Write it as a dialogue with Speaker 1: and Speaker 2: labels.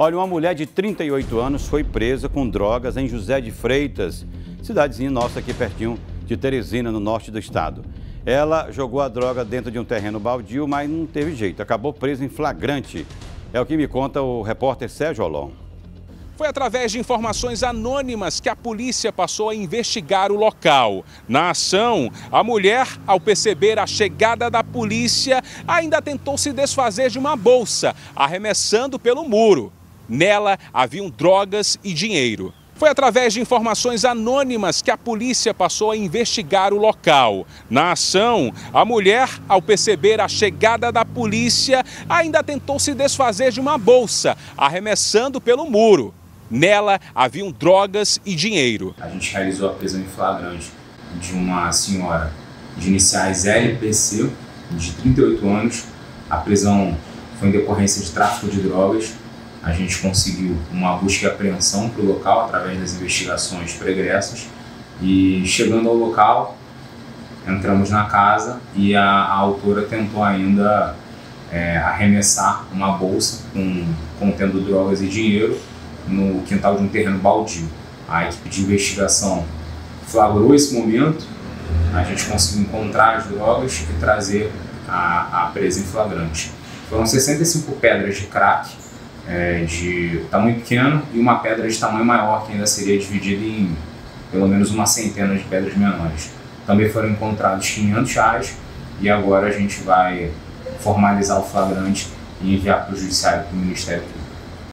Speaker 1: Olha, uma mulher de 38 anos foi presa com drogas em José de Freitas, cidadezinha nossa aqui pertinho de Teresina, no norte do estado. Ela jogou a droga dentro de um terreno baldio, mas não teve jeito, acabou presa em flagrante. É o que me conta o repórter Sérgio Olon.
Speaker 2: Foi através de informações anônimas que a polícia passou a investigar o local. Na ação, a mulher, ao perceber a chegada da polícia, ainda tentou se desfazer de uma bolsa, arremessando pelo muro. Nela haviam drogas e dinheiro. Foi através de informações anônimas que a polícia passou a investigar o local. Na ação, a mulher, ao perceber a chegada da polícia, ainda tentou se desfazer de uma bolsa, arremessando pelo muro. Nela haviam drogas e dinheiro.
Speaker 3: A gente realizou a prisão em flagrante de uma senhora de iniciais LPC, de 38 anos. A prisão foi em decorrência de tráfico de drogas. A gente conseguiu uma busca e apreensão para o local através das investigações pregressas. E chegando ao local, entramos na casa e a, a autora tentou ainda é, arremessar uma bolsa com, contendo drogas e dinheiro no quintal de um terreno baldio. A equipe de investigação flagrou esse momento, a gente conseguiu encontrar as drogas e trazer a, a presa em flagrante. Foram 65 pedras de crack é, de tamanho pequeno e uma pedra de tamanho maior que ainda seria dividida em pelo menos uma centena de pedras menores. Também foram encontrados 500 reais e agora a gente vai formalizar o flagrante e enviar para o Judiciário, para o Ministério Público.